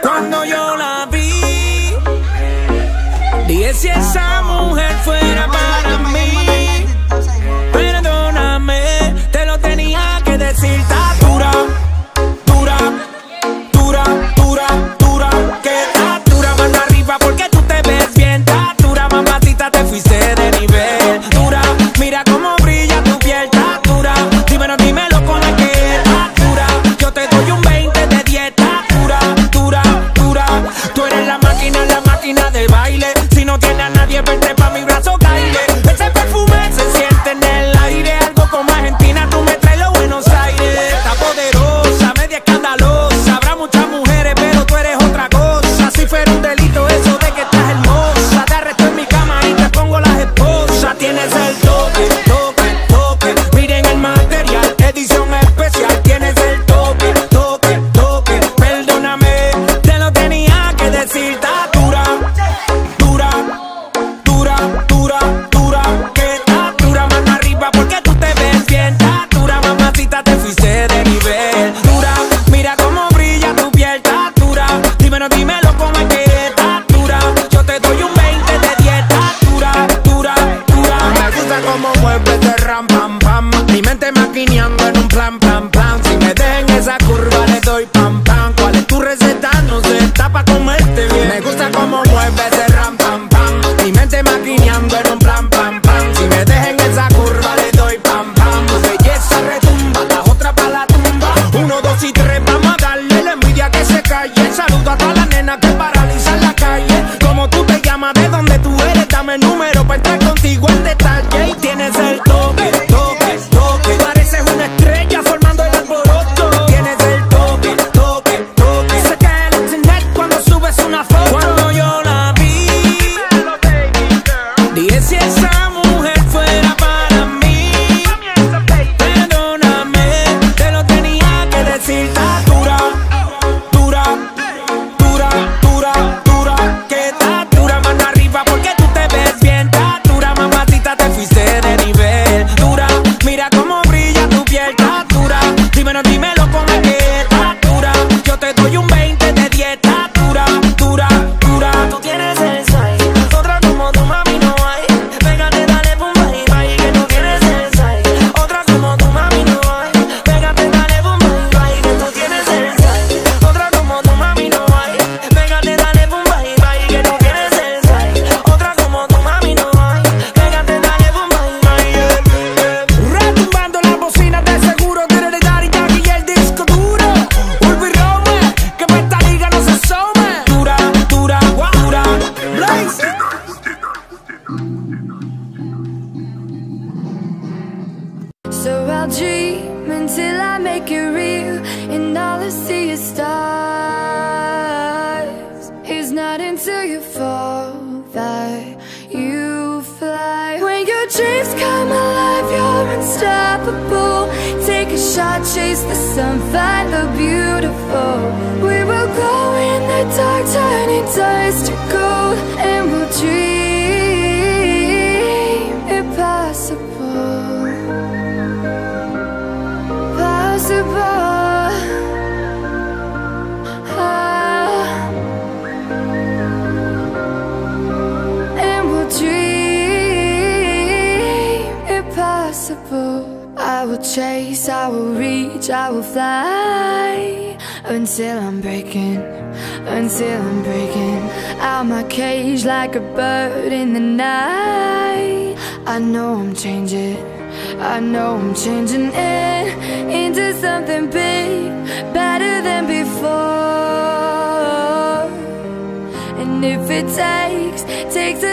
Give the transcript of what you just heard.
Cuando yo la vi, dije si esa mujer fue en un plan, plan, plan. Si me dejen esa curva, le doy pam, pam. ¿Cuál es tu receta? No se está pa' comerte bien. Me gusta cómo mueve ese ram, pam, pam. Mi mente maquineando en un plan, pam, pam. Si me dejen esa curva, le doy pam, pam. Tu belleza retumba, las otras pa' la tumba. Uno, dos y tres, vamos a darle la envidia que se calle. Saludo a toda la dream until I make it real And all I see is stars. It's not until you fall that you fly. When your dreams come alive, you're unstoppable. Take a shot, chase the sun, find the beautiful. We will go in the dark, turning dust to gold And we'll dream. I will chase, I will reach, I will fly. Until I'm breaking, until I'm breaking Out my cage like a bird in the night. I know I'm changing, I know I'm changing it Into something big, better than before. And if it takes